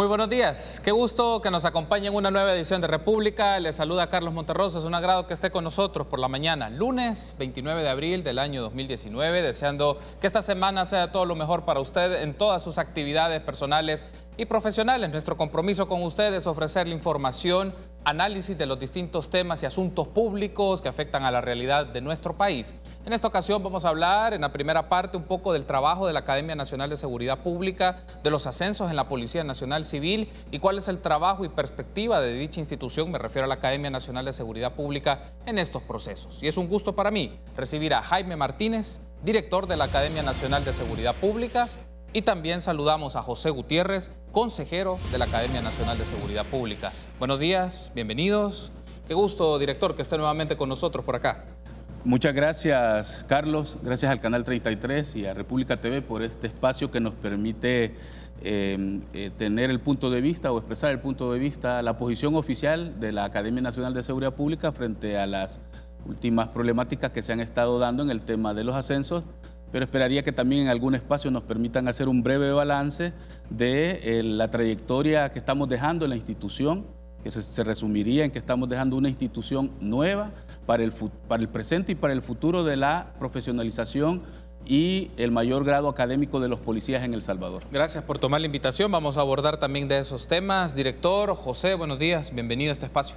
Muy buenos días, qué gusto que nos acompañe en una nueva edición de República. Les saluda Carlos Monterrosa, es un agrado que esté con nosotros por la mañana, lunes 29 de abril del año 2019, deseando que esta semana sea todo lo mejor para usted en todas sus actividades personales y profesionales. Nuestro compromiso con ustedes es ofrecerle información, análisis de los distintos temas y asuntos públicos que afectan a la realidad de nuestro país. En esta ocasión vamos a hablar en la primera parte un poco del trabajo de la Academia Nacional de Seguridad Pública, de los ascensos en la Policía Nacional Civil y cuál es el trabajo y perspectiva de dicha institución, me refiero a la Academia Nacional de Seguridad Pública, en estos procesos. Y es un gusto para mí recibir a Jaime Martínez, director de la Academia Nacional de Seguridad Pública, y también saludamos a José Gutiérrez, consejero de la Academia Nacional de Seguridad Pública. Buenos días, bienvenidos. Qué gusto, director, que esté nuevamente con nosotros por acá. Muchas gracias, Carlos. Gracias al Canal 33 y a República TV por este espacio que nos permite eh, eh, tener el punto de vista o expresar el punto de vista, la posición oficial de la Academia Nacional de Seguridad Pública frente a las últimas problemáticas que se han estado dando en el tema de los ascensos pero esperaría que también en algún espacio nos permitan hacer un breve balance de eh, la trayectoria que estamos dejando en la institución, que se, resumiría en que estamos dejando una institución nueva para el, para el presente y para el futuro de la profesionalización y el mayor grado académico de los policías en El Salvador. Gracias por tomar la invitación. Vamos a abordar también de esos temas. Director José, buenos días. Bienvenido a este espacio.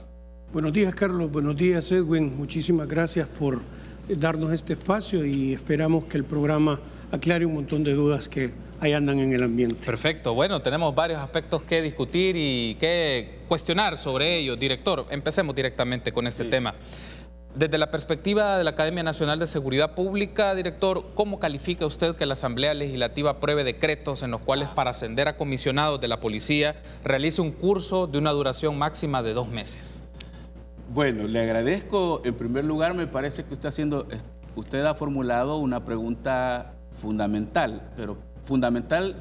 Buenos días, Carlos. Buenos días, Edwin. Muchísimas gracias por darnos este espacio y esperamos que el programa aclare un montón de dudas que ahí andan en el ambiente. Perfecto, bueno, tenemos varios aspectos que discutir y que cuestionar sobre ellos. Director, empecemos directamente con este tema. Desde la perspectiva de la Academia Nacional de Seguridad Pública, director, ¿cómo califica usted que la Asamblea Legislativa apruebe decretos en los cuales para ascender a comisionados de la policía realice un curso de una duración máxima de dos meses? Bueno, le agradezco. En primer lugar, me parece que usted, haciendo, usted ha formulado una pregunta fundamental, pero fundamental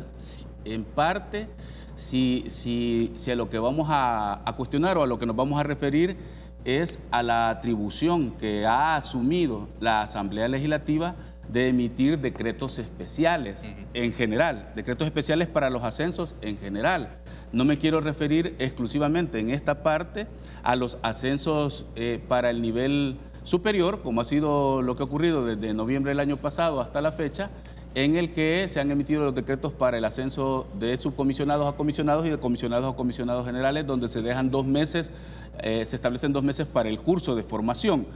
en parte si, si, si a lo que vamos a, cuestionar o a lo que nos vamos a referir es a la atribución que ha asumido la Asamblea Legislativa de emitir decretos especiales en general, decretos especiales para los ascensos en general. No me quiero referir exclusivamente en esta parte a los ascensos eh, para el nivel superior, como ha sido lo que ha ocurrido desde noviembre del año pasado hasta la fecha, en el que se han emitido los decretos para el ascenso de subcomisionados a comisionados y de comisionados a comisionados generales, donde se dejan dos meses, eh, se establecen dos meses para el curso de formación.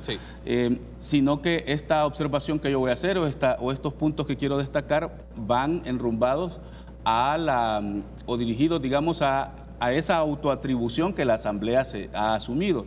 Eh, sino que esta observación que yo voy a hacer o, esta, o estos puntos que quiero destacar van enrumbados a la, o dirigidos, digamos, a, esa autoatribución que la Asamblea se ha asumido.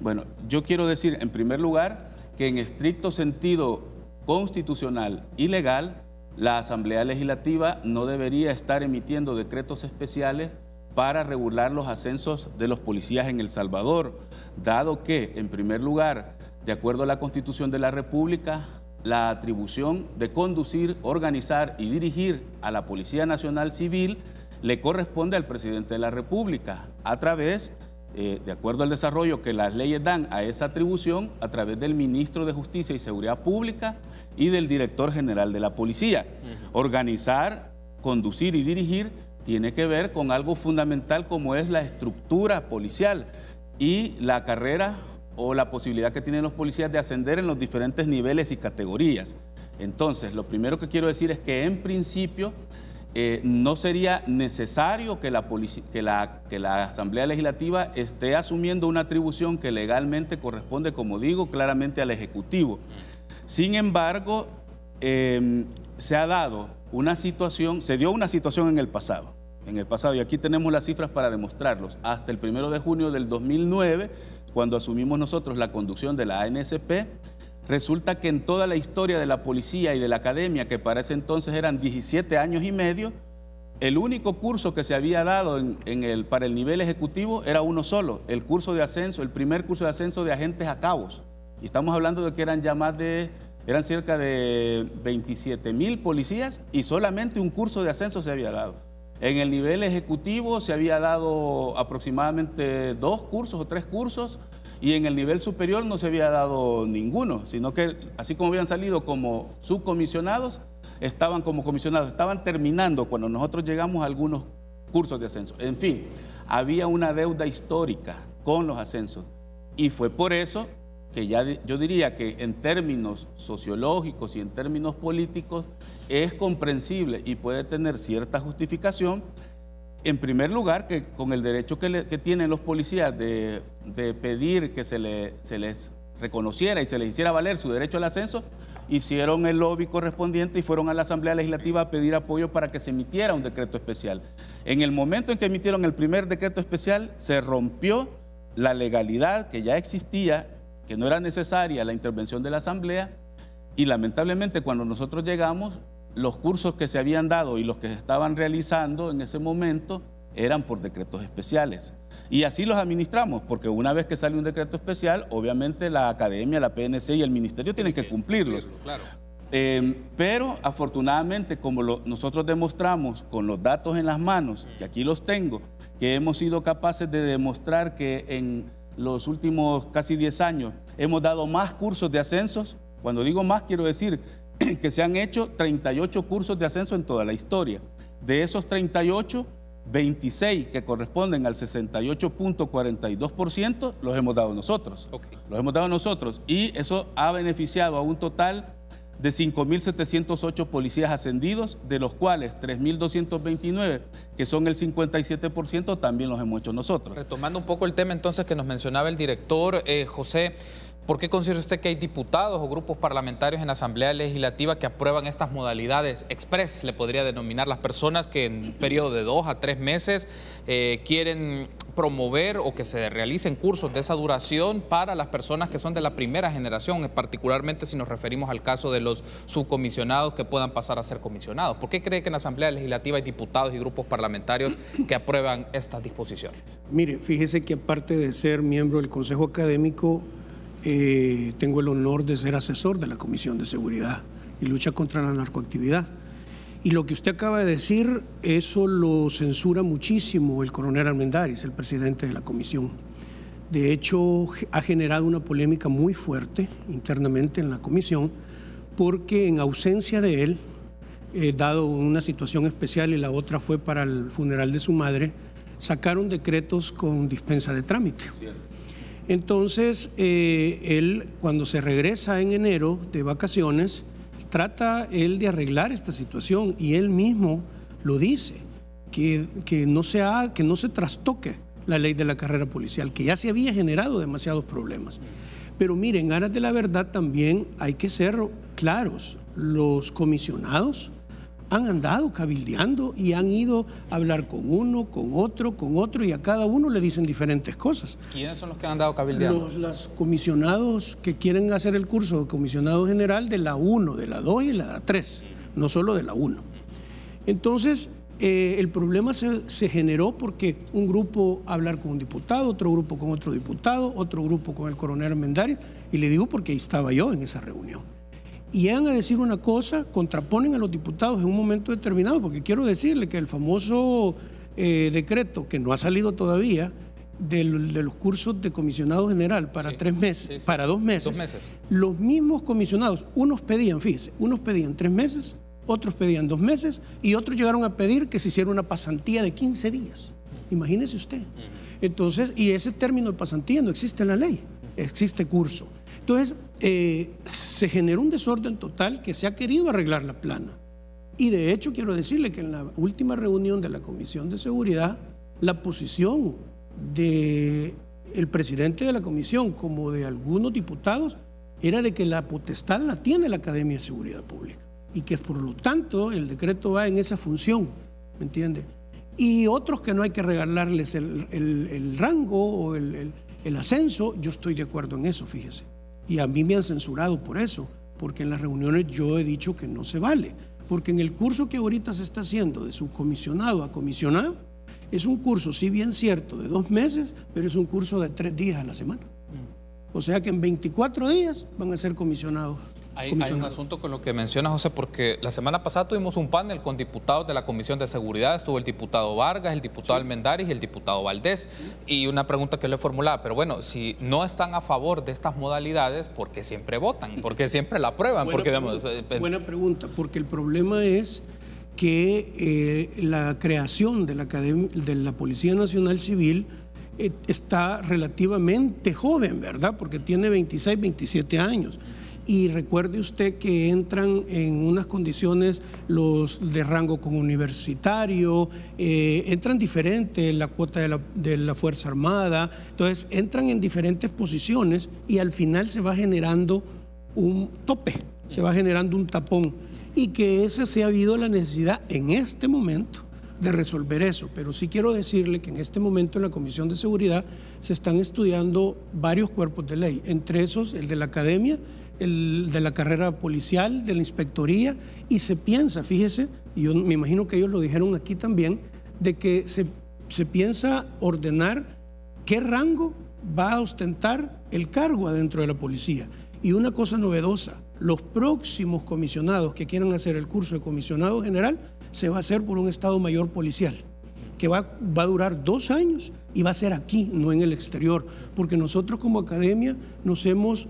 Bueno, yo quiero decir, en primer lugar, que en estricto sentido constitucional y legal, la Asamblea Legislativa no debería estar emitiendo decretos especiales para regular los ascensos de los policías en El Salvador, dado que, en primer lugar, de acuerdo a la Constitución de la República, la atribución de conducir, organizar y dirigir a la Policía Nacional Civil le corresponde al presidente de la República a través, eh, de acuerdo al desarrollo que las leyes dan a esa atribución, a través del ministro de Justicia y Seguridad Pública y del director general de la Policía. Organizar, conducir y dirigir tiene que ver con algo fundamental como es la estructura policial y la carrera o la posibilidad que tienen los policías de ascender en los diferentes niveles y categorías. Entonces, lo primero que quiero decir es que en principio eh, no sería necesario que la, que, la, que la, Asamblea Legislativa esté asumiendo una atribución que legalmente corresponde, como digo, claramente al Ejecutivo. Sin embargo, em, se ha dado una situación, se dio una situación en el pasado, en el pasado, y aquí tenemos las cifras para demostrarlos. Hasta el primero de junio del 2009, cuando asumimos nosotros la conducción de la ANSP, resulta que en toda la historia de la policía y de la academia, que para ese entonces eran 17 años y medio, el único curso que se había dado para el nivel ejecutivo era uno solo, el curso de ascenso, el primer curso de ascenso de agentes a cabos. Y estamos hablando de que eran ya más de, eran cerca de 27 mil policías y solamente un curso de ascenso se había dado. En el nivel ejecutivo se había dado aproximadamente dos cursos o tres cursos y en el nivel superior no se había dado ninguno, sino que así como habían salido como subcomisionados, estaban como comisionados, estaban terminando cuando nosotros llegamos algunos cursos de ascenso. En fin, había una deuda histórica con los ascensos y fue por eso que ya yo diría que en términos sociológicos y en términos políticos es comprensible y puede tener cierta justificación, en primer lugar, que con el derecho que, tienen los policías de, pedir que se, se les reconociera y se les hiciera valer su derecho al ascenso, hicieron el lobby correspondiente y fueron a la Asamblea Legislativa a pedir apoyo para que se emitiera un decreto especial. En el momento en que emitieron el primer decreto especial, se rompió la legalidad que ya existía, que no era necesaria la intervención de la Asamblea, y lamentablemente cuando nosotros llegamos, los cursos que se habían dado y los que se estaban realizando en ese momento eran por decretos especiales. Y así los administramos, porque una vez que sale un decreto especial, obviamente la academia, la PNC y el ministerio tienen que cumplirlos. Eh, pero afortunadamente, como nosotros demostramos con los datos en las manos, que aquí los tengo, que hemos sido capaces de demostrar que en los últimos casi 10 años hemos dado más cursos de ascensos. Cuando digo más, quiero decir que se han hecho 38 cursos de ascenso en toda la historia. De esos 38, 26 que corresponden al 68.42% los hemos dado nosotros. Los hemos dado nosotros y eso ha beneficiado a un total de 5.708 policías ascendidos, de los cuales 3.229, que son el 57%, también los hemos hecho nosotros. Retomando un poco el tema entonces que nos mencionaba el director eh, José, ¿Por qué considera usted que hay diputados o grupos parlamentarios en la Asamblea Legislativa que aprueban estas modalidades express, le podría denominar las personas que en un periodo de dos a tres meses eh, quieren promover o que se realicen cursos de esa duración para las personas que son de la primera generación, particularmente si nos referimos al caso de los subcomisionados que puedan pasar a ser comisionados? ¿Por qué cree que en la Asamblea Legislativa hay diputados y grupos parlamentarios que aprueban estas disposiciones? Mire, fíjese que aparte de ser miembro del Consejo Académico, eh, tengo el honor de ser asesor de la Comisión de Seguridad y Lucha contra la Narcoactividad. Y lo que usted acaba de decir, eso lo censura muchísimo el coronel Armendáriz, el presidente de la comisión. De hecho, ha generado una polémica muy fuerte internamente en la comisión, porque en ausencia de él, eh, dado una situación especial y la otra fue para el funeral de su madre, sacaron decretos con dispensa de trámite. Entonces, eh, él cuando se regresa en enero de vacaciones, trata él de arreglar esta situación y él mismo lo dice, que, que, no, se que no se trastoque la ley de la carrera policial, que ya se había generado demasiados problemas. Pero miren, aras de la verdad también hay que ser claros, los comisionados han andado cabildeando y han ido a hablar con uno, con otro, con otro y a cada uno le dicen diferentes cosas. ¿Quiénes son los que han andado cabildeando? Los, comisionados que quieren hacer el curso de comisionado general de la 1, de la 2 y la 3, no solo de la 1. Entonces, eh, el problema se, se, generó porque un grupo hablar con un diputado, otro grupo con otro diputado, otro grupo con el coronel Mendario, y le digo porque ahí estaba yo en esa reunión y llegan a decir una cosa, contraponen a los diputados en un momento determinado, porque quiero decirle que el famoso eh, decreto, que no ha salido todavía, de los cursos de comisionado general para tres meses, para dos meses, dos meses, los mismos comisionados, unos pedían, fíjese, unos pedían tres meses, otros pedían dos meses y otros llegaron a pedir que se hiciera una pasantía de 15 días. Imagínese usted. Entonces, y ese término de pasantía no existe en la ley, existe curso. Entonces, eh, se generó un desorden total que se ha querido arreglar la plana. Y de hecho, quiero decirle que en la última reunión de la Comisión de Seguridad, la posición del el presidente de la comisión como de algunos diputados era de que la potestad la tiene la Academia de Seguridad Pública y que por lo tanto el decreto va en esa función, ¿me entiende? Y otros que no hay que regalarles el, rango o el ascenso, yo estoy de acuerdo en eso, fíjese. Y a mí me han censurado por eso, porque en las reuniones yo he dicho que no se vale. Porque en el curso que ahorita se está haciendo de subcomisionado a comisionado, es un curso, si bien cierto, de dos meses, pero es un curso de tres días a la semana. Mm. O sea que en 24 días van a ser comisionados hay, un asunto con lo que menciona José, porque la semana pasada tuvimos un panel con diputados de la Comisión de Seguridad, estuvo el diputado Vargas, el diputado Almendaris y el diputado Valdés, y una pregunta que le formulaba, pero bueno, si no están a favor de estas modalidades, ¿por qué siempre votan? ¿Por qué siempre la aprueban? Buena, porque, pregunta, eh, buena pregunta, porque el problema es que eh, la creación de la, de la Policía Nacional Civil eh, está relativamente joven, ¿verdad? Porque tiene 26, 27 años. Y recuerde usted que entran en unas condiciones los de rango como universitario, eh, entran diferentes la cuota de la, de la Fuerza Armada, entonces entran en diferentes posiciones y al final se va generando un tope, se va generando un tapón y que ese se ha habido la necesidad en este momento de resolver eso. Pero sí quiero decirle que en este momento en la Comisión de Seguridad se están estudiando varios cuerpos de ley, entre esos el de la academia, el de la carrera policial, de la inspectoría, y se piensa, fíjese, y yo me imagino que ellos lo dijeron aquí también, de que se, se piensa ordenar qué rango va a ostentar el cargo adentro de la policía. Y una cosa novedosa, los próximos comisionados que quieran hacer el curso de comisionado general se va a hacer por un Estado Mayor Policial, que va, va a durar dos años y va a ser aquí, no en el exterior, porque nosotros como academia nos hemos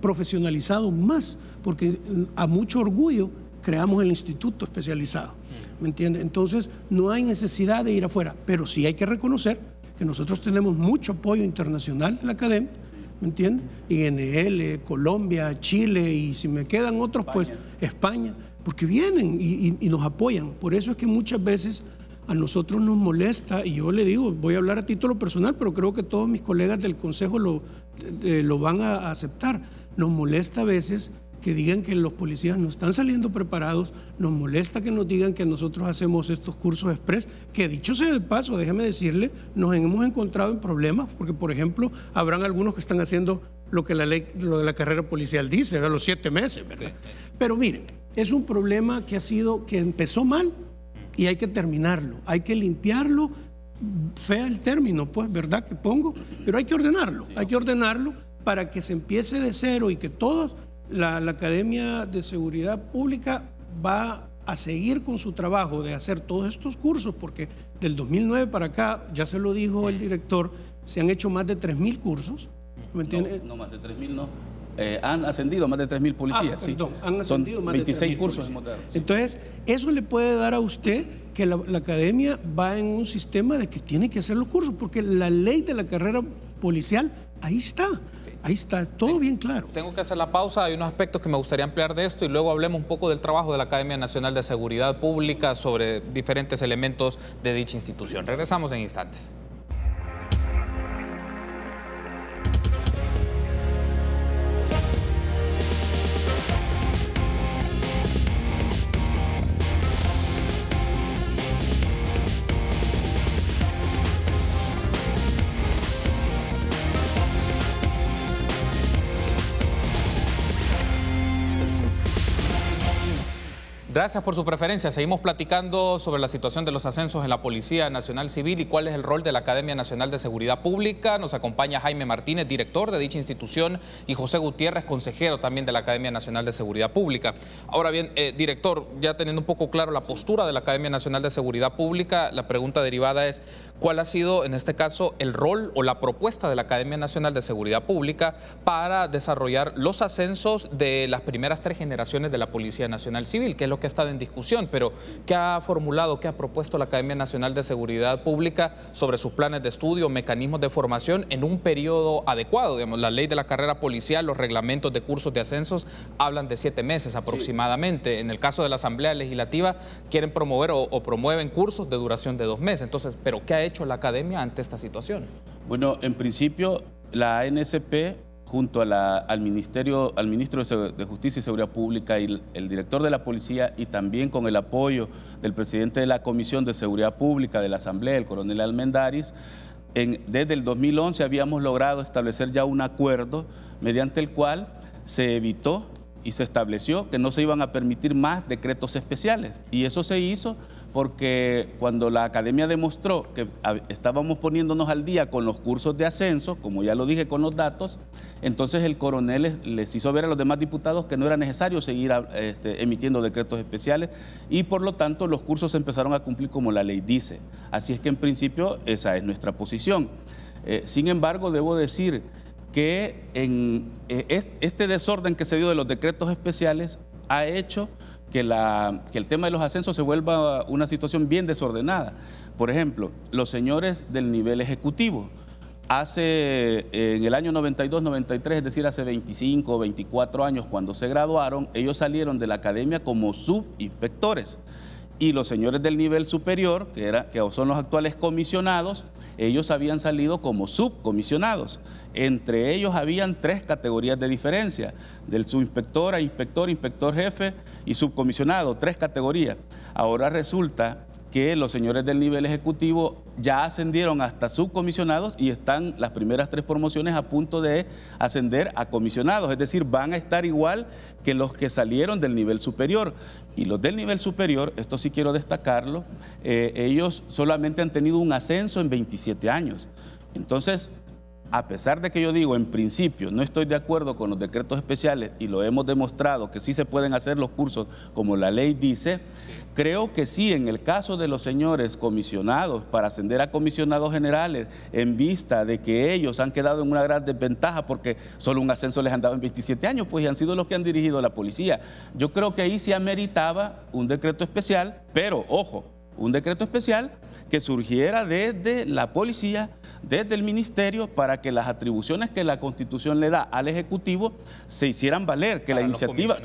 profesionalizado más, porque a mucho orgullo creamos el instituto especializado, ¿me entiende? Entonces no hay necesidad de ir afuera, pero sí hay que reconocer que nosotros tenemos mucho apoyo internacional de la academia, ¿me entiende? INL, Colombia, Chile y si me quedan otros, pues España, porque vienen y, nos apoyan. Por eso es que muchas veces a nosotros nos molesta, y yo le digo, voy a hablar a título personal, pero creo que todos mis colegas del Consejo lo, lo van a aceptar. Nos molesta a veces que digan que los policías no están saliendo preparados, nos molesta que nos digan que nosotros hacemos estos cursos express, que dicho sea de paso, déjeme decirle, nos hemos encontrado en problemas, porque por ejemplo, habrán algunos que están haciendo lo que la ley, lo de la carrera policial dice, a los siete meses, ¿verdad? Pero miren, es un problema que ha sido, que empezó mal y hay que terminarlo, hay que limpiarlo, fea el término, pues, ¿verdad? Que pongo, pero hay que ordenarlo, hay que ordenarlo para que se empiece de cero y que todos la, Academia de Seguridad Pública va a seguir con su trabajo de hacer todos estos cursos, porque del 2009 para acá, ya se lo dijo el director, se han hecho más de 3.000 cursos. ¿Me entiendes? No, más de 3.000 no. Eh, han ascendido más de 3.000 policías. Ah, perdón, han ascendido más de 26 cursos. Entonces, eso le puede dar a usted que la, la, academia va en un sistema de que tiene que hacer los cursos, porque la ley de la carrera policial ahí está. Ahí está, todo bien claro. Tengo que hacer la pausa, hay unos aspectos que me gustaría ampliar de esto y luego hablemos un poco del trabajo de la Academia Nacional de Seguridad Pública sobre diferentes elementos de dicha institución. Regresamos en instantes. Gracias por su preferencia. Seguimos platicando sobre la situación de los ascensos en la Policía Nacional Civil y cuál es el rol de la Academia Nacional de Seguridad Pública. Nos acompaña Jaime Martínez, director de dicha institución, y José Gutiérrez, consejero también de la Academia Nacional de Seguridad Pública. Ahora bien, eh, director, ya teniendo un poco claro la postura de la Academia Nacional de Seguridad Pública, la pregunta derivada es cuál ha sido, en este caso, el rol o la propuesta de la Academia Nacional de Seguridad Pública para desarrollar los ascensos de las primeras tres generaciones de la Policía Nacional Civil, que es lo que ha estado en discusión, pero ¿qué ha formulado, qué ha propuesto la Academia Nacional de Seguridad Pública sobre sus planes de estudio, mecanismos de formación en un periodo adecuado? Digamos, la ley de la carrera policial, los reglamentos de cursos de ascensos hablan de siete meses aproximadamente. En el caso de la Asamblea Legislativa, quieren promover o, o promueven cursos de duración de dos meses. Entonces, ¿pero qué ha hecho la Academia ante esta situación? Bueno, en principio, la ANSP junto al Ministerio, al Ministro de Justicia y Seguridad Pública y el, director de la Policía y también con el apoyo del presidente de la Comisión de Seguridad Pública de la Asamblea, el coronel Almendaris, desde el 2011 habíamos logrado establecer ya un acuerdo mediante el cual se evitó y se estableció que no se iban a permitir más decretos especiales. Y eso se hizo porque cuando la academia demostró que estábamos poniéndonos al día con los cursos de ascenso, como ya lo dije con los datos, entonces el coronel les, hizo ver a los demás diputados que no era necesario seguir este, emitiendo decretos especiales y por lo tanto los cursos empezaron a cumplir como la ley dice. Así es que en principio esa es nuestra posición. Eh, sin embargo, debo decir que eh, este desorden que se dio de los decretos especiales ha hecho que, el tema de los ascensos se vuelva una situación bien desordenada. Por ejemplo, los señores del nivel ejecutivo. Hace, en el año 92-93, es decir, hace 25 o 24 años, cuando se graduaron, ellos salieron de la academia como subinspectores y los señores del nivel superior, que, que son los actuales comisionados, ellos habían salido como subcomisionados. Entre ellos habían tres categorías de diferencia, del subinspector a inspector, inspector jefe y subcomisionado, tres categorías. Ahora resulta que los señores del nivel ejecutivo ya ascendieron hasta subcomisionados y están las primeras tres promociones a punto de ascender a comisionados, es decir, van a estar igual que los que salieron del nivel superior. Y los del nivel superior, esto sí quiero destacarlo, eh, ellos solamente han tenido un ascenso en 27 años. Entonces, a pesar de que yo digo, en principio, no estoy de acuerdo con los decretos especiales y lo hemos demostrado que sí se pueden hacer los cursos como la ley dice, creo que sí, en el caso de los señores comisionados para ascender a comisionados generales, en vista de que ellos han quedado en una gran desventaja porque solo un ascenso les han dado en 27 años, pues y han sido los que han dirigido la policía. Yo creo que ahí sí ameritaba un decreto especial, pero ojo, un decreto especial que surgiera desde la policía desde el ministerio para que las atribuciones que la Constitución le da al Ejecutivo se hicieran valer, que la iniciativa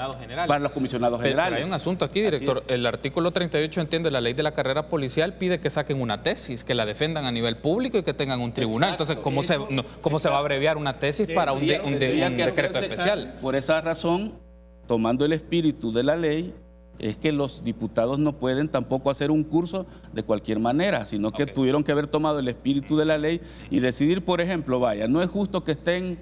para los comisionados generales. hay un asunto aquí, director. El artículo 38 entiende la ley de la carrera policial pide que saquen una tesis, que la defendan a nivel público y que tengan un tribunal. Entonces, ¿cómo, se, cómo se va a abreviar una tesis para un, decreto especial? Por esa razón, tomando el espíritu de la ley, es que los diputados no pueden tampoco hacer un curso de cualquier manera, sino que tuvieron que haber tomado el espíritu de la ley y decidir, por ejemplo, vaya, no es justo que estén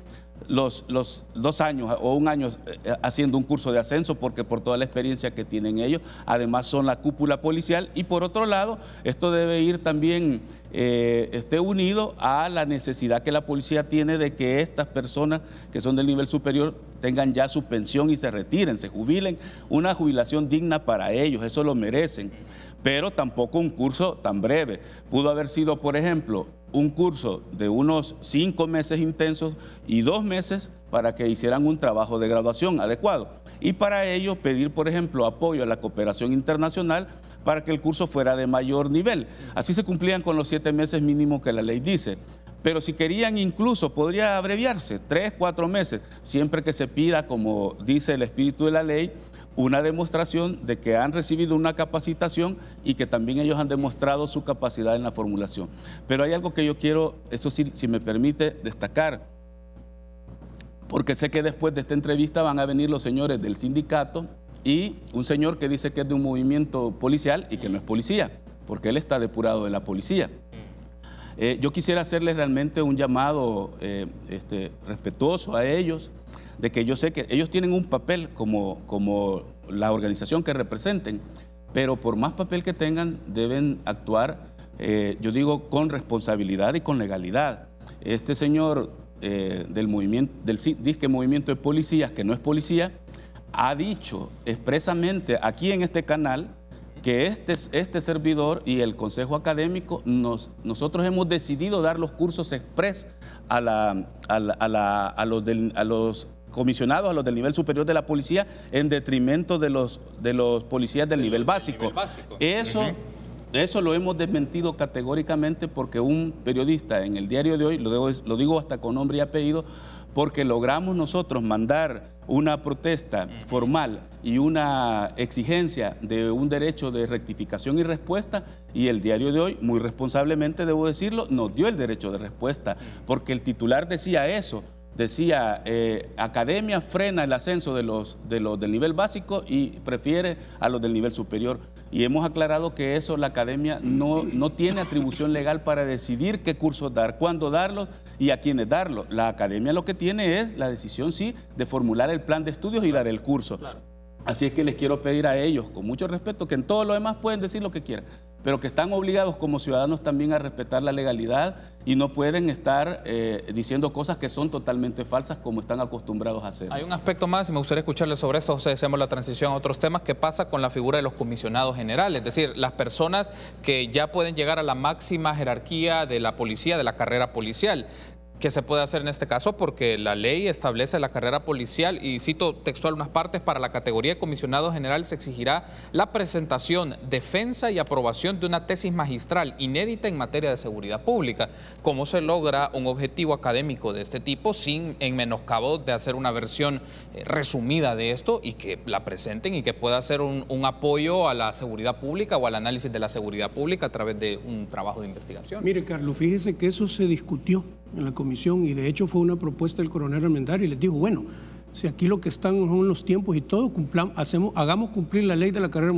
los, los dos años o un año eh, haciendo un curso de ascenso porque por toda la experiencia que tienen ellos, además son la cúpula policial. Y por otro lado, esto debe ir también eh, esté unido a la necesidad que la policía tiene de que estas personas que son del nivel superior tengan ya su pensión y se retiren, se jubilen, una jubilación digna para ellos, eso lo merecen. Pero tampoco un curso tan breve. Pudo haber sido, por ejemplo, un curso de unos cinco meses intensos y dos meses para que hicieran un trabajo de graduación adecuado. Y para ello pedir, por ejemplo, apoyo a la cooperación internacional para que el curso fuera de mayor nivel. Así se cumplían con los siete meses mínimo que la ley dice. Pero si querían incluso, podría abreviarse, tres, cuatro meses, siempre que se pida, como dice el espíritu de la ley, una demostración de que han recibido una capacitación y que también ellos han demostrado su capacidad en la formulación. Pero hay algo que yo quiero, eso sí, si me permite, destacar, porque sé que después de esta entrevista van a venir los señores del sindicato y un señor que dice que es de un movimiento policial y que no es policía, porque él está depurado de la policía. Eh, yo quisiera hacerles realmente un llamado eh, este, respetuoso a ellos, de que yo sé que ellos tienen un papel como, como la organización que representen, pero por más papel que tengan deben actuar, eh, yo digo, con responsabilidad y con legalidad. Este señor eh, del movimiento, del disque movimiento de policías, que no es policía, ha dicho expresamente aquí en este canal que este, este servidor y el Consejo Académico, nos, nosotros hemos decidido dar los cursos express a, la, a, los, a los comisionados a los del nivel superior de la policía en detrimento de los, de los policías del, nivel básico. Eso, eso lo hemos desmentido categóricamente porque un periodista en el diario de hoy, lo lo digo hasta con nombre y apellido, porque logramos nosotros mandar una protesta formal y una exigencia de un derecho de rectificación y respuesta y el diario de hoy, muy responsablemente debo decirlo, nos dio el derecho de respuesta, porque el titular decía eso, decía, eh, academia frena el ascenso de los, de los del nivel básico y prefiere a los del nivel superior. Y hemos aclarado que eso la academia no, no tiene atribución legal para decidir qué cursos dar, cuándo darlos y a quiénes darlos. La academia lo que tiene es la decisión, sí, de formular el plan de estudios y dar el curso. Así es que les quiero pedir a ellos, con mucho respeto, que en todo lo demás pueden decir lo que quieran, pero que están obligados como ciudadanos también a respetar la legalidad y no pueden estar eh, diciendo cosas que son totalmente falsas como están acostumbrados a hacer. Hay un aspecto más y me gustaría escucharle sobre esto, José, deseamos la transición a otros temas, ¿qué pasa con la figura de los comisionados generales? Es decir, las personas que ya pueden llegar a la máxima jerarquía de la policía, de la carrera policial. ¿Qué se puede hacer en este caso? Porque la ley establece la carrera policial y cito textual unas partes, para la categoría de comisionado general se exigirá la presentación, defensa y aprobación de una tesis magistral inédita en materia de seguridad pública. ¿Cómo se logra un objetivo académico de este tipo sin en menoscabo de hacer una versión eh, resumida de esto y que la presenten y que pueda ser un, un apoyo a la seguridad pública o al análisis de la seguridad pública a través de un trabajo de investigación? Mire, Carlos, fíjese que eso se discutió en la comisión y de hecho fue una propuesta del coronel Armendáriz y les dijo, bueno, si aquí lo que están son los tiempos y todo, hacemos, hagamos cumplir la ley de la carrera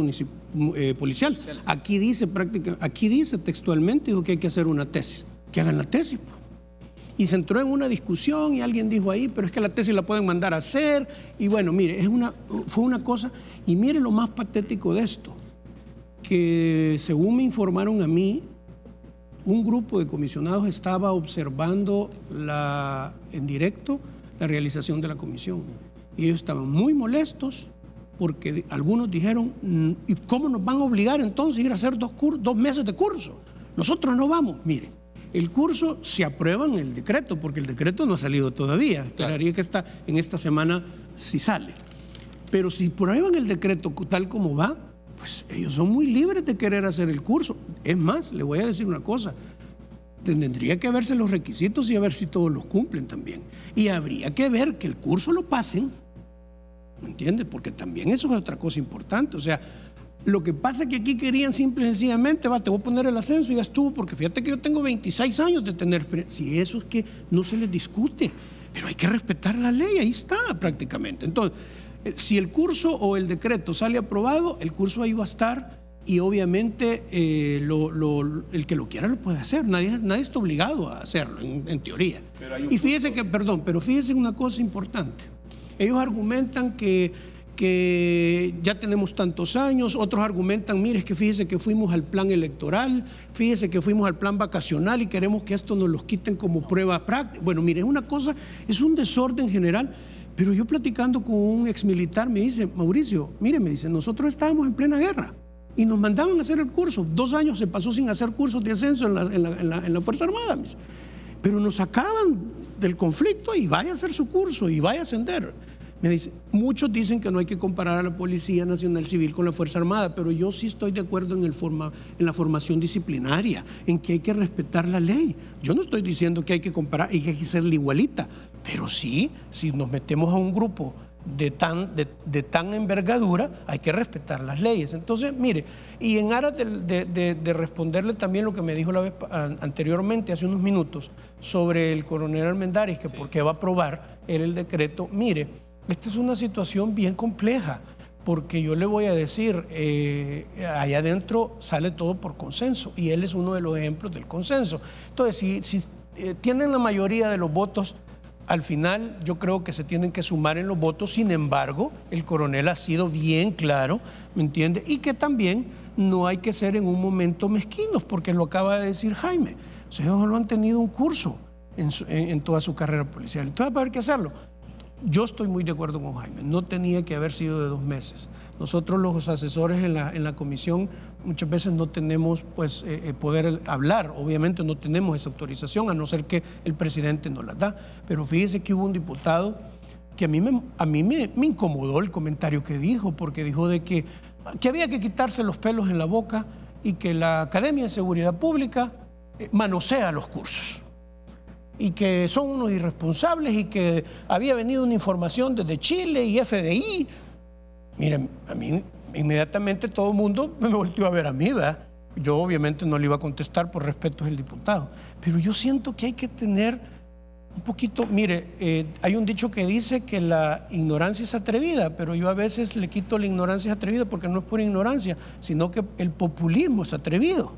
eh, policial. Aquí dice prácticamente, aquí dice textualmente dijo que hay que hacer una tesis, que hagan la tesis. Y se entró en una discusión y alguien dijo ahí, pero es que la tesis la pueden mandar a hacer. Y bueno, mire, es una, fue una cosa. Y mire lo más patético de esto, que según me informaron a mí, un grupo de comisionados estaba observando la, en directo la realización de la comisión. Y ellos estaban muy molestos porque algunos dijeron, mm, ¿y cómo nos van a obligar entonces a ir a hacer dos, dos meses de curso? Nosotros no vamos. Mire, el curso se aprueba en el decreto, porque el decreto no ha salido todavía. Esperaría que está, en esta semana si sale. Pero si prueban el decreto tal como va, pues ellos son muy libres de querer hacer el curso. Es más, le voy a decir una cosa, tendría que verse los requisitos y a ver si todos los cumplen también. Y habría que ver que el curso lo pasen, ¿me entiendes? Porque también eso es otra cosa importante. O sea, lo que pasa es que aquí querían simple y sencillamente, va, te voy a poner el ascenso y ya estuvo, porque fíjate que yo tengo 26 años de tener experiencia. Si eso es que no se les discute, pero hay que respetar la ley, ahí está prácticamente. Entonces, si el curso o el decreto sale aprobado, el curso ahí va a estar y obviamente eh, el que lo quiera lo puede hacer. Nadie, nadie está obligado a hacerlo, en, teoría. Y fíjese que, perdón, pero fíjese una cosa importante. Ellos argumentan que, que ya tenemos tantos años, otros argumentan, mire, es que fíjese que fuimos al plan electoral, fíjese que fuimos al plan vacacional y queremos que esto nos lo quiten como prueba práctica. Bueno, mire, es una cosa, es un desorden general pero yo platicando con un ex militar me dice, Mauricio, mire, me dice, nosotros estábamos en plena guerra y nos mandaban a hacer el curso. Dos años se pasó sin hacer cursos de ascenso en la, Fuerza Armada. Pero nos sacaban del conflicto y vaya a hacer su curso y vaya a ascender. Me dice, muchos dicen que no hay que comparar a la Policía Nacional Civil con la Fuerza Armada, pero yo sí estoy de acuerdo en, el forma, en la formación disciplinaria, en que hay que respetar la ley. Yo no estoy diciendo que hay que comparar y que hay que serle igualita, pero sí, si nos metemos a un grupo de tan, de, tan envergadura, hay que respetar las leyes. Entonces, mire, y en aras de, responderle también lo que me dijo la vez anteriormente, hace unos minutos, sobre el coronel Armendáriz, que por qué va a aprobar él el decreto, mire, esta es una situación bien compleja, porque yo le voy a decir, eh, allá adentro sale todo por consenso, y él es uno de los ejemplos del consenso. Entonces, si, eh, tienen la mayoría de los votos, al final yo creo que se tienen que sumar en los votos, sin embargo, el coronel ha sido bien claro, ¿me entiende? Y que también no hay que ser en un momento mezquinos, porque lo acaba de decir Jaime. Ellos no han tenido un curso en, en toda su carrera policial. Entonces va a haber que hacerlo. Yo estoy muy de acuerdo con Jaime, no tenía que haber sido de dos meses. Nosotros los asesores en la, en la comisión muchas veces no tenemos pues, eh, eh, poder hablar, obviamente no tenemos esa autorización, a no ser que el presidente nos la da. Pero fíjese que hubo un diputado que a mí me, a mí me, incomodó el comentario que dijo, porque dijo de que, que había que quitarse los pelos en la boca y que la Academia de Seguridad Pública eh, manosea los cursos y que son unos irresponsables y que había venido una información desde Chile y FDI. Miren, a mí inmediatamente todo el mundo me volvió a ver a mí, ¿verdad? Yo obviamente no le iba a contestar por respeto al diputado, pero yo siento que hay que tener un poquito, mire, eh, hay un dicho que dice que la ignorancia es atrevida, pero yo a veces le quito la ignorancia es atrevida porque no es pura ignorancia, sino que el populismo es atrevido.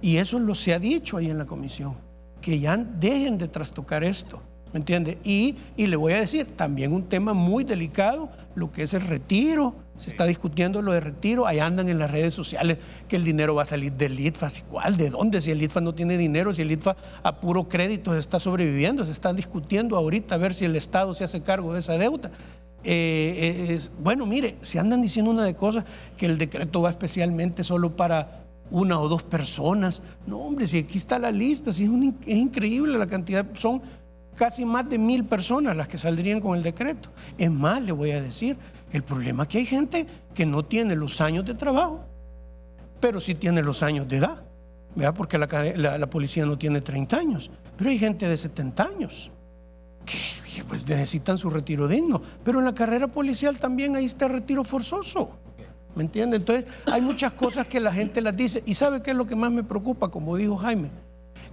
Y eso lo se ha dicho ahí en la comisión que ya dejen de trastocar esto. ¿Me entiende? Y, y, le voy a decir, también un tema muy delicado, lo que es el retiro. Se está discutiendo lo de retiro. Ahí andan en las redes sociales que el dinero va a salir del ITFA. ¿Cuál? ¿De dónde? Si el ITFA no tiene dinero, si el ITFA a puro crédito se está sobreviviendo. Se está discutiendo ahorita a ver si el Estado se hace cargo de esa deuda. Eh, bueno, mire, se andan diciendo una de cosas que el decreto va especialmente solo para una o dos personas. No, hombre, si aquí está la lista, es, increíble la cantidad, son casi más de mil personas las que saldrían con el decreto. Es más, le voy a decir, el problema es que hay gente que no tiene los años de trabajo, pero sí tiene los años de edad. ¿verdad? Porque la, policía no tiene 30 años, pero hay gente de 70 años que, pues, necesitan su retiro digno. Pero en la carrera policial también hay este retiro forzoso. ¿Me entiende? Entonces, hay muchas cosas que la gente las dice. ¿Y sabe qué es lo que más me preocupa? Como dijo Jaime,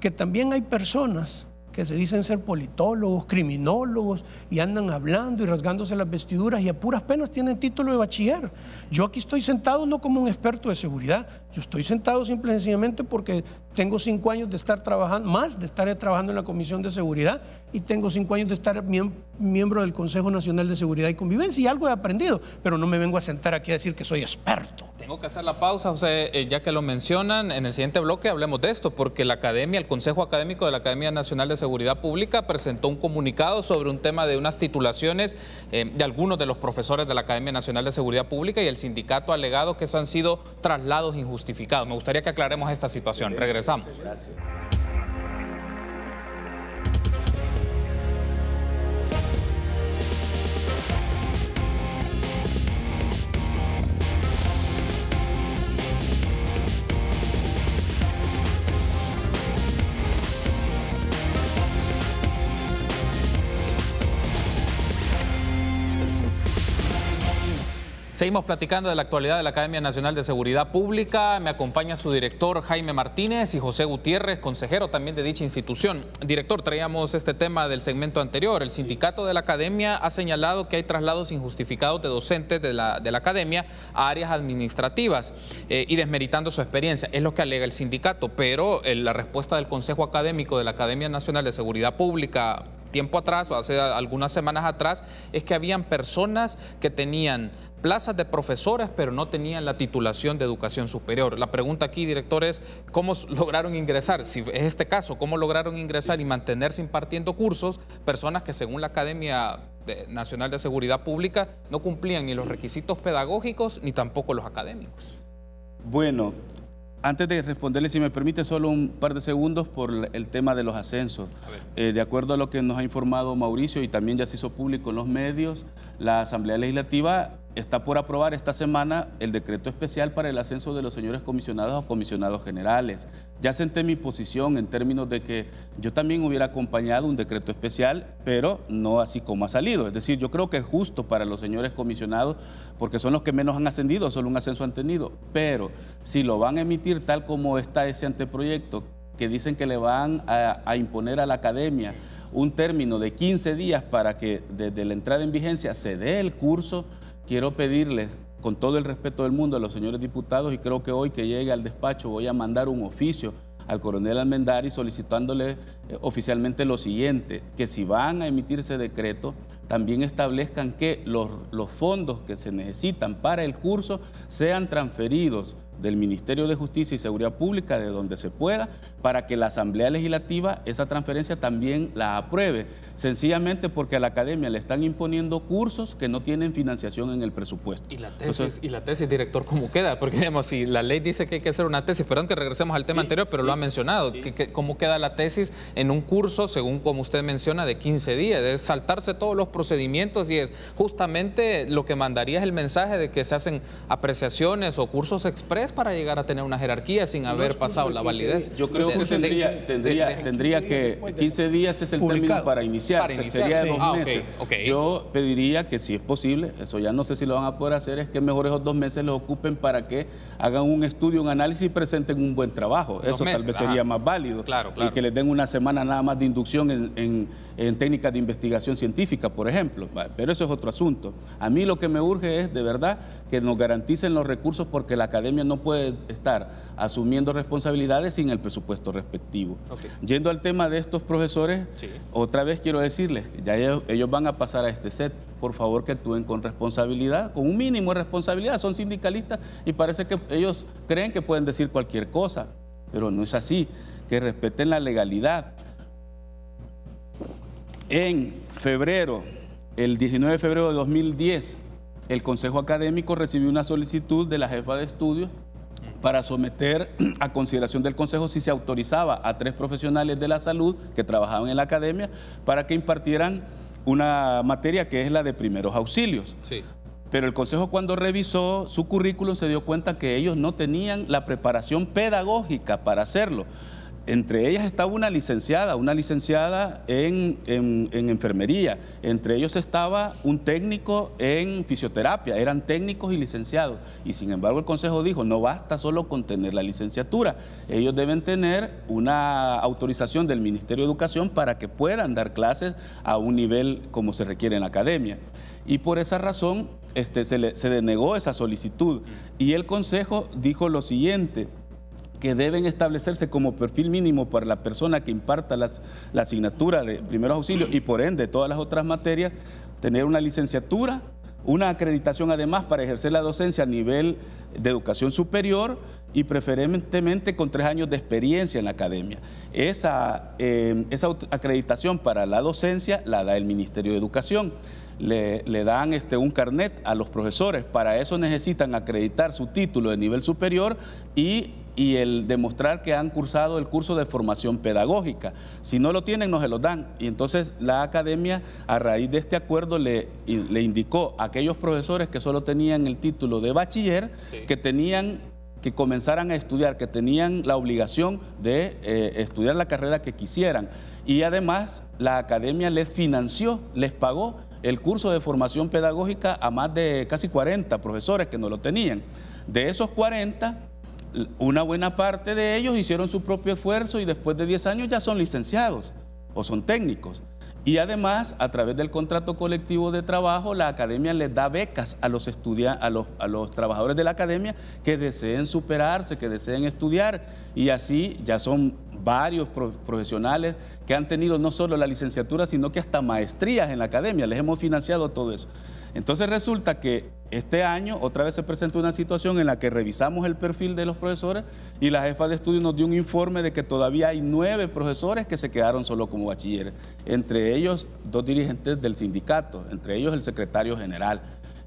que también hay personas que se dicen ser politólogos, criminólogos, y andan hablando y rasgándose las vestiduras y a puras penas tienen título de bachiller. Yo aquí estoy sentado no como un experto de seguridad, yo estoy sentado simple y sencillamente porque tengo cinco años de estar trabajando, más de estar trabajando en la Comisión de Seguridad y tengo cinco años de estar miembro del Consejo Nacional de Seguridad y Convivencia y algo he aprendido, pero no me vengo a sentar aquí a decir que soy experto. Tengo que hacer la pausa, José, eh, ya que lo mencionan, en el siguiente bloque hablemos de esto, porque la Academia, el Consejo Académico de la Academia Nacional de Seguridad Pública presentó un comunicado sobre un tema de unas titulaciones eh, de algunos de los profesores de la Academia Nacional de Seguridad Pública y el sindicato ha alegado que eso han sido traslados injustificados. Me gustaría que aclaremos esta situación. Regresamos. Gracias. Seguimos platicando de la actualidad de la Academia Nacional de Seguridad Pública. Me acompaña su director Jaime Martínez y José Gutiérrez, consejero también de dicha institución. Director, traíamos este tema del segmento anterior. El sindicato de la Academia ha señalado que hay traslados injustificados de docentes de la, de la Academia a áreas administrativas eh, y desmeritando su experiencia. Es lo que alega el sindicato, pero eh, la respuesta del Consejo Académico de la Academia Nacional de Seguridad Pública tiempo atrás o hace algunas semanas atrás es que habían personas que tenían plazas de profesores, pero no tenían la titulación de educación superior. La pregunta aquí, director, es cómo lograron ingresar, si es este caso, cómo lograron ingresar y mantenerse impartiendo cursos personas que según la Academia Nacional de Seguridad Pública no cumplían ni los requisitos pedagógicos ni tampoco los académicos. Bueno, antes de responderle, si me permite solo un par de segundos por el tema de los ascensos. Eh, de acuerdo a lo que nos ha informado Mauricio y también ya se hizo público en los medios, la Asamblea Legislativa está por aprobar esta semana el decreto especial para el ascenso de los señores comisionados o comisionados generales. Ya senté mi posición en términos de que yo también hubiera acompañado un decreto especial, pero no así como ha salido. Es decir, yo creo que es justo para los señores comisionados porque son los que menos han ascendido, solo un ascenso han tenido. Pero si lo van a emitir tal como está ese anteproyecto, que dicen que le van a, a imponer a la academia un término de 15 días para que desde la entrada en vigencia se dé el curso, quiero pedirles con todo el respeto del mundo a los señores diputados y creo que hoy que llegue al despacho voy a mandar un oficio al coronel Almendari solicitándole eh, oficialmente lo siguiente, que si van a emitirse decreto, también establezcan que los fondos que se necesitan para el curso sean transferidos del Ministerio de Justicia y Seguridad Pública, de donde se pueda, para que la Asamblea Legislativa esa transferencia también la apruebe, sencillamente porque a la academia le están imponiendo cursos que no tienen financiación en el presupuesto. ¿Y la tesis, ¿y la tesis director, cómo queda? Porque, digamos, si la ley dice que hay que hacer una tesis, perdón que regresemos al tema anterior, pero lo ha mencionado, ¿cómo queda la tesis en un curso, según como usted menciona, de 15 días? Es saltarse todos los procedimientos y es justamente lo que mandaría es el mensaje de que se hacen apreciaciones o cursos express para llegar a tener una jerarquía sin haber pasado la validez. Yo creo tendría, tendría, tendría que 15 días es el término para iniciar, sería dos ah, meses. Yo pediría que si es posible, eso ya no sé si lo van a poder hacer, es que mejor esos dos meses los ocupen para que hagan un estudio, un análisis y presenten un buen trabajo. eso tal vez sería más válido. Claro, Y que les den una semana nada más de inducción en, en técnicas de investigación científica, por ejemplo. Pero eso es otro asunto. A mí lo que me urge es, de verdad, que nos garanticen los recursos porque la academia no puede estar asumiendo responsabilidades sin el presupuesto respectivo. Yendo al tema de estos profesores, otra vez quiero decirles, ya ellos, van a pasar a este set, por favor que actúen con responsabilidad, con un mínimo de responsabilidad, son sindicalistas y parece que ellos creen que pueden decir cualquier cosa, pero no es así, que respeten la legalidad. En febrero, el 19 de febrero de 2010, el Consejo Académico recibió una solicitud de la jefa de estudios para someter a consideración del Consejo si se autorizaba a tres profesionales de la salud que trabajaban en la academia para que impartieran una materia que es la de primeros auxilios. Sí. Pero el Consejo cuando revisó su currículum se dio cuenta que ellos no tenían la preparación pedagógica para hacerlo. Entre ellas estaba una licenciada, una licenciada en, enfermería. Entre ellos estaba un técnico en fisioterapia. Eran técnicos y licenciados. Y sin embargo el Consejo dijo, no basta solo con tener la licenciatura. Ellos deben tener una autorización del Ministerio de Educación para que puedan dar clases a un nivel como se requiere en la academia. Y por esa razón este, se, se denegó esa solicitud. Y el Consejo dijo lo siguiente, que deben establecerse como perfil mínimo para la persona que imparta la asignatura de primeros auxilios y por ende todas las otras materias, tener una licenciatura, una acreditación además para ejercer la docencia a nivel de educación superior y preferentemente con tres años de experiencia en la academia. Esa, eh, esa acreditación para la docencia la da el Ministerio de Educación. Le, le, dan este, un carnet a los profesores. Para eso necesitan acreditar su título de nivel superior y y el demostrar que han cursado el curso de formación pedagógica. Si no lo tienen, no se lo dan. Y entonces la academia, a raíz de este acuerdo, le, le indicó a aquellos profesores que solo tenían el título de bachiller, que tenían que comenzaran a estudiar, que tenían la obligación de eh, estudiar la carrera que quisieran. Y además la academia les financió, les pagó el curso de formación pedagógica a más de casi 40 profesores que no lo tenían. De esos 40, una buena parte de ellos hicieron su propio esfuerzo y después de 10 años ya son licenciados o son técnicos. Y además, a través del contrato colectivo de trabajo, la academia les da becas a los, a los, a los trabajadores de la academia que deseen superarse, que deseen estudiar. Y así ya son varios profesionales que han tenido no solo la licenciatura, sino que hasta maestrías en la academia. Les hemos financiado todo eso. Entonces resulta que este año otra vez se presentó una situación en la que revisamos el perfil de los profesores y la jefa de estudio nos dio un informe de que todavía hay nueve profesores que se quedaron solo como bachilleres, entre ellos dos dirigentes del sindicato, entre ellos el secretario general,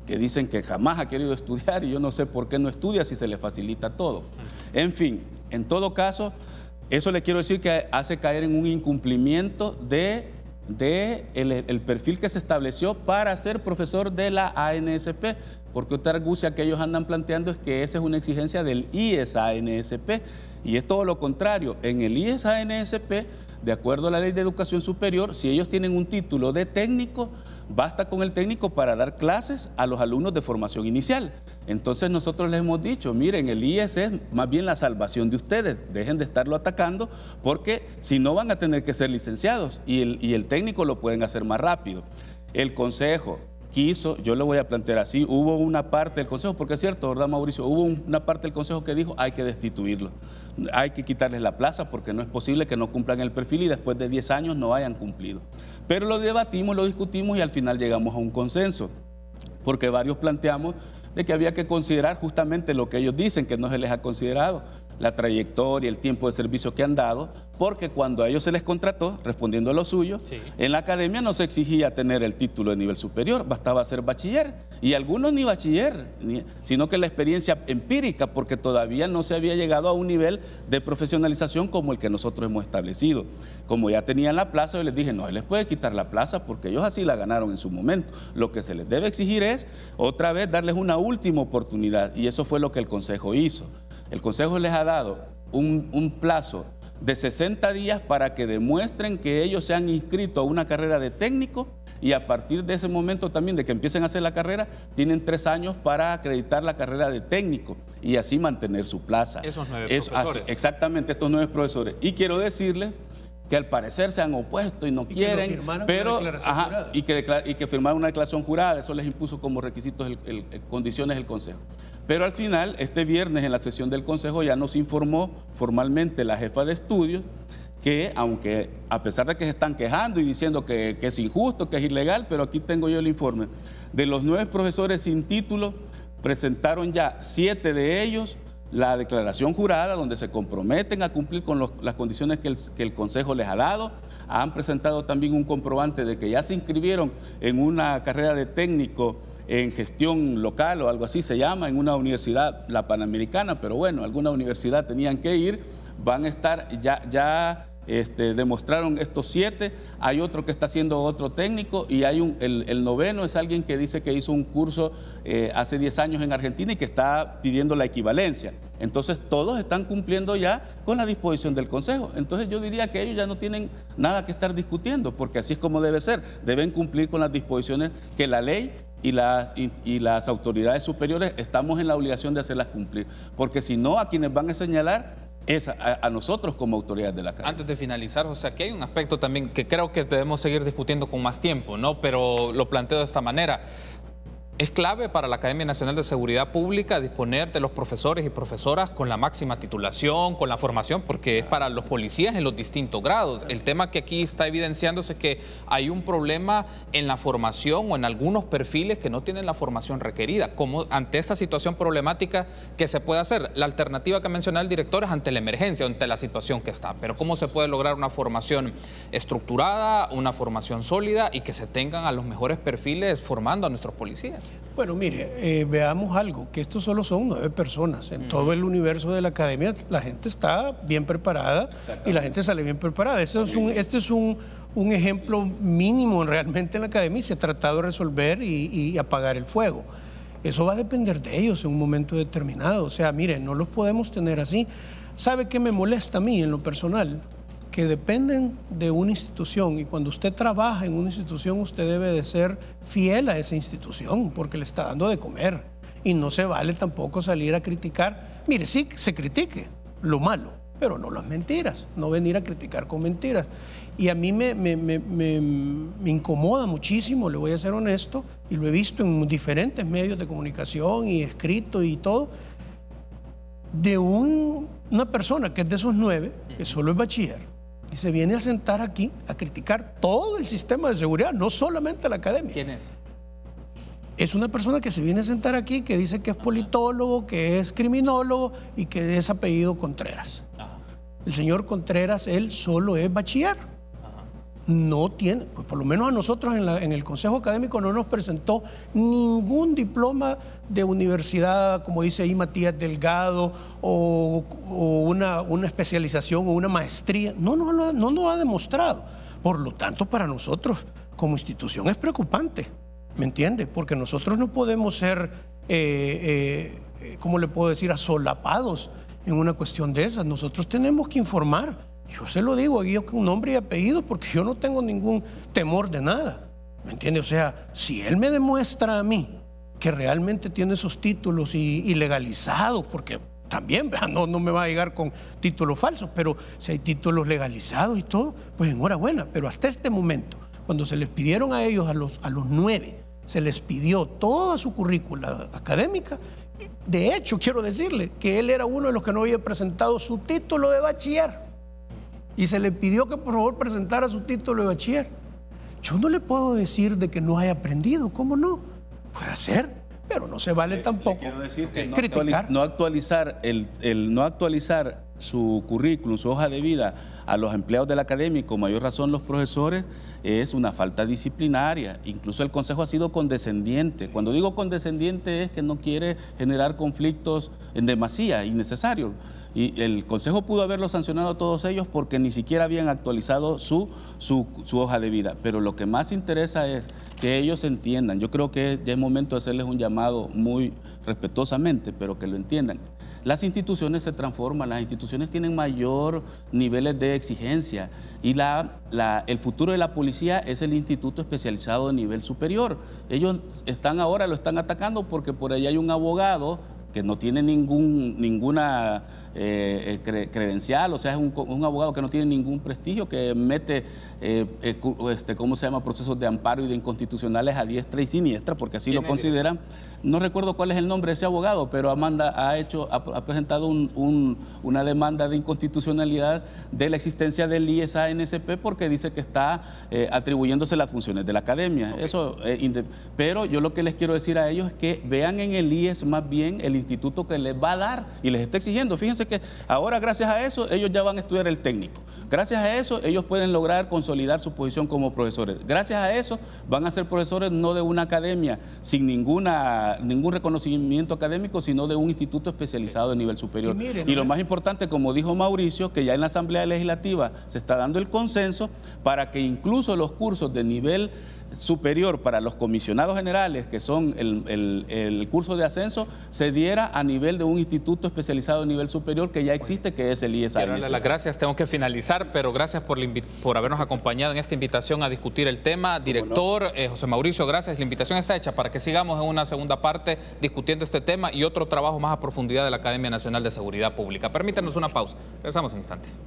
que dicen que jamás ha querido estudiar y yo no sé por qué no estudia si se le facilita todo. En fin, en todo caso, eso le quiero decir que hace caer en un incumplimiento de de el, perfil que se estableció para ser profesor de la ANSP, porque otra argucia que ellos andan planteando es que esa es una exigencia del IES-ANSP, y es todo lo contrario. En el IES-ANSP, de acuerdo a la ley de educación superior, si ellos tienen un título de técnico, basta con el técnico para dar clases a los alumnos de formación inicial. Entonces nosotros les hemos dicho, miren, el IES es más bien la salvación de ustedes, dejen de estarlo atacando porque si no van a tener que ser licenciados y el, y el técnico lo pueden hacer más rápido. El consejo, quiso, yo lo voy a plantear así, hubo una parte del Consejo, porque es cierto, ¿verdad Mauricio? Hubo una parte del Consejo que dijo hay que destituirlo, hay que quitarles la plaza porque no es posible que no cumplan el perfil y después de 10 años no hayan cumplido. Pero lo debatimos, lo discutimos y al final llegamos a un consenso, porque varios planteamos de que había que considerar justamente lo que ellos dicen, que no se les ha considerado, la trayectoria, el tiempo de servicio que han dado, porque cuando a ellos se les contrató, respondiendo a lo suyo, en la academia no se exigía tener el título de nivel superior, bastaba ser bachiller, y algunos ni bachiller, sino que la experiencia empírica, porque todavía no se había llegado a un nivel de profesionalización como el que nosotros hemos establecido. Como ya tenían la plaza, yo les dije, no, se les puede quitar la plaza porque ellos así la ganaron en su momento. Lo que se les debe exigir es, otra vez, darles una última oportunidad, y eso fue lo que el Consejo hizo. El Consejo les ha dado un, plazo de 60 días para que demuestren que ellos se han inscrito a una carrera de técnico y a partir de ese momento también de que empiecen a hacer la carrera, tienen tres años para acreditar la carrera de técnico y así mantener su plaza. Esos nueve profesores. exactamente, estos nueve profesores. Y quiero decirles que al parecer se han opuesto y no quieren, pero y, que y que firmaron una declaración jurada, eso les impuso como requisitos condiciones el Consejo. Pero al final, este viernes en la sesión del Consejo ya nos informó formalmente la jefa de estudios que aunque a pesar de que se están quejando y diciendo que, es injusto, que es ilegal, pero aquí tengo yo el informe, de los nueve profesores sin título, presentaron ya siete de ellos la declaración jurada donde se comprometen a cumplir con las condiciones que el, Consejo les ha dado. Han presentado también un comprobante de que ya se inscribieron en una carrera de técnico en gestión local o algo así se llama, en una universidad, la Panamericana, pero bueno, alguna universidad tenían que ir, van a estar ya, ya este, demostraron estos siete, hay otro que está haciendo otro técnico y hay un, el, noveno es alguien que dice que hizo un curso eh, hace 10 años en Argentina y que está pidiendo la equivalencia. Entonces todos están cumpliendo ya con la disposición del Consejo. Entonces yo diría que ellos ya no tienen nada que estar discutiendo, porque así es como debe ser. Deben cumplir con las disposiciones que la ley y las, y, las autoridades superiores estamos en la obligación de hacerlas cumplir. Porque si no, a quienes van a señalar es a, nosotros como autoridad de la Cámara. Antes de finalizar, José, aquí hay un aspecto también que creo que debemos seguir discutiendo con más tiempo, ¿no? Pero lo planteo de esta manera. Es clave para la Academia Nacional de Seguridad Pública disponer de los profesores y profesoras con la máxima titulación, con la formación, porque es para los policías en los distintos grados. El tema que aquí está evidenciándose es que hay un problema en la formación o en algunos perfiles que no tienen la formación requerida. Como ante esta situación problemática, ¿qué se puede hacer? La alternativa que menciona el director es ante la emergencia, ante la situación que está. Pero ¿cómo se puede lograr una formación estructurada, una formación sólida y que se tengan a los mejores perfiles formando a nuestros policías? Bueno, mire, eh, veamos algo, que estos solo son nueve personas. En todo el universo de la academia la gente está bien preparada y la gente sale bien preparada. Este es un, este es un, ejemplo mínimo realmente en la academia y se ha tratado de resolver y, y apagar el fuego. Eso va a depender de ellos en un momento determinado. O sea, mire, no los podemos tener así. ¿Sabe qué me molesta a mí en lo personal? Que dependen de una institución y cuando usted trabaja en una institución usted debe de ser fiel a esa institución porque le está dando de comer y no se vale tampoco salir a criticar. Mire, sí, se critique lo malo, pero no las mentiras, no venir a criticar con mentiras. Y a mí me, me, me, me incomoda muchísimo, le voy a ser honesto, y lo he visto en diferentes medios de comunicación y escrito y todo, de una persona que es de esos nueve, que solo es bachiller, y se viene a sentar aquí a criticar todo el sistema de seguridad, no solamente la academia. ¿Quién es? Es una persona que se viene a sentar aquí que dice que es politólogo, que es criminólogo y que es apellido Contreras. El señor Contreras, él solo es bachiller no tiene, pues por lo menos a nosotros en, el Consejo Académico no nos presentó ningún diploma de universidad, como dice ahí Matías Delgado, o, una, especialización o una maestría. No, no, no, no nos ha demostrado. Por lo tanto, para nosotros como institución es preocupante, ¿me entiende? Porque nosotros no podemos ser, eh, eh, ¿cómo le puedo decir?, asolapados en una cuestión de esas. Nosotros tenemos que informar yo se lo digo yo con nombre y apellido porque yo no tengo ningún temor de nada. ¿Me entiende? O sea, si él me demuestra a mí que realmente tiene esos títulos y, legalizados, porque también no, no me va a llegar con títulos falsos, pero si hay títulos legalizados y todo, pues enhorabuena. Pero hasta este momento, cuando se les pidieron a ellos, a los, a los nueve, se les pidió toda su currícula académica. De hecho, quiero decirle que él era uno de los que no había presentado su título de bachiller y se le pidió que por favor presentara su título de bachiller. Yo no le puedo decir de que no haya aprendido, ¿cómo no? Puede ser, pero no se vale tampoco. quiero decir que no, actualizar el, no actualizar su currículum, su hoja de vida a los empleados de la academia y con mayor razón los profesores es una falta disciplinaria. Incluso el Consejo ha sido condescendiente. Cuando digo condescendiente es que no quiere generar conflictos en demasía, innecesarios. Y el Consejo pudo haberlo sancionado a todos ellos porque ni siquiera habían actualizado su, su, hoja de vida. Pero lo que más interesa es que ellos entiendan. Yo creo que ya es momento de hacerles un llamado muy respetuosamente, pero que lo entiendan. Las instituciones se transforman, las instituciones tienen mayor niveles de exigencia y la, el futuro de la policía es el instituto especializado de nivel superior. Ellos están ahora, lo están atacando porque por ahí hay un abogado que no tiene ningún, ninguna eh, eh, credencial, o sea, es un, abogado que no tiene ningún prestigio, que mete, eh, este, ¿cómo se llama?, procesos de amparo y de inconstitucionales a diestra y siniestra, porque así lo consideran. no recuerdo cuál es el nombre de ese abogado, pero Amanda ha hecho, ha, presentado una demanda de inconstitucionalidad de la existencia del IES-ANSP porque dice que está eh, atribuyéndose las funciones de la academia. Eso, pero yo lo que les quiero decir a ellos es que vean en el IES más bien el instituto que les va a dar y les está exigiendo. Fíjense que ahora gracias a eso ellos ya van a estudiar el técnico. Gracias a eso ellos pueden lograr consolidar su posición como profesores. Gracias a eso van a ser profesores no de una academia sin ninguna, ningún reconocimiento académico, sino de un instituto especializado de nivel superior. Y, lo más importante, como dijo Mauricio, que ya en la Asamblea Legislativa se está dando el consenso para que incluso los cursos de nivel superior para los comisionados generales, que son el, curso de ascenso, se diera a nivel de un instituto especializado de nivel superior que ya existe, que es el IESA. Quiero darle las gracias, tengo que finalizar, pero gracias por, por habernos acompañado en esta invitación a discutir el tema. Director eh, José Mauricio, gracias. La invitación está hecha para que sigamos en una segunda parte discutiendo este tema y otro trabajo más a profundidad de la Academia Nacional de Seguridad Pública. Permítanos una pausa. Regresamos en instantes.